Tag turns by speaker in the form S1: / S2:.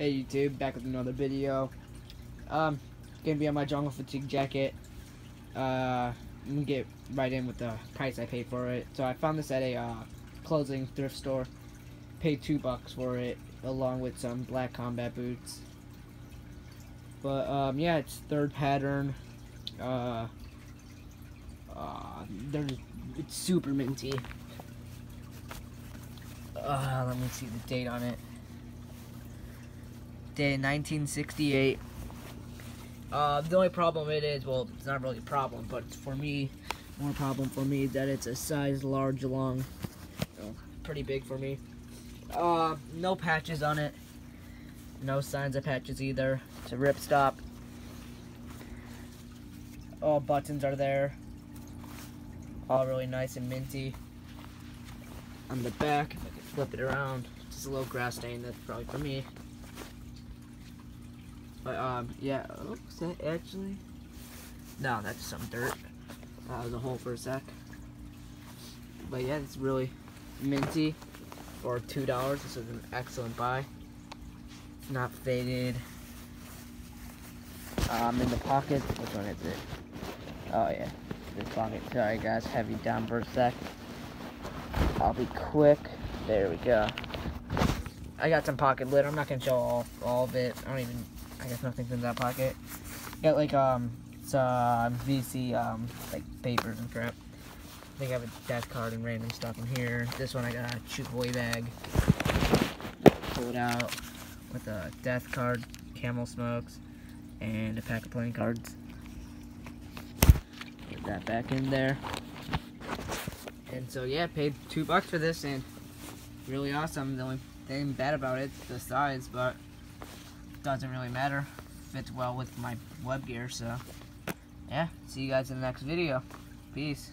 S1: Hey YouTube, back with another video. Um, gonna be on my jungle fatigue jacket. Uh, I'm gonna get right in with the price I paid for it. So I found this at a uh, clothing thrift store. Paid two bucks for it, along with some black combat boots. But um, yeah, it's third pattern. Uh, uh, they're it's super minty. Uh, let me see the date on it. Day 1968. Uh, the only problem it is, well, it's not really a problem, but for me, more problem for me that it's a size large long. Pretty big for me. Uh, no patches on it. No signs of patches either. It's a ripstop. All buttons are there. All really nice and minty. On the back, if I can flip it around, just a little grass stain. That's probably for me. But um, yeah. Oops, that actually? No, that's some dirt. That was a hole for a sec. But yeah, it's really minty for two dollars. This is an excellent buy. It's Not faded. Um, in the pocket. Which one is it? Oh yeah, this pocket. Sorry guys, heavy down for a sec. I'll be quick. There we go. I got some pocket lid. I'm not gonna show all all of it. I don't even. I guess nothing's in that pocket. Got like um some VC um like papers and crap. I think I have a death card and random stuff in here. This one I got a shoot away bag. Pull it out with a death card, camel smokes, and a pack of playing cards. Put that back in there. And so yeah, paid two bucks for this and really awesome. The only thing bad about it, the size, but doesn't really matter. Fits well with my web gear, so yeah. See you guys in the next video. Peace.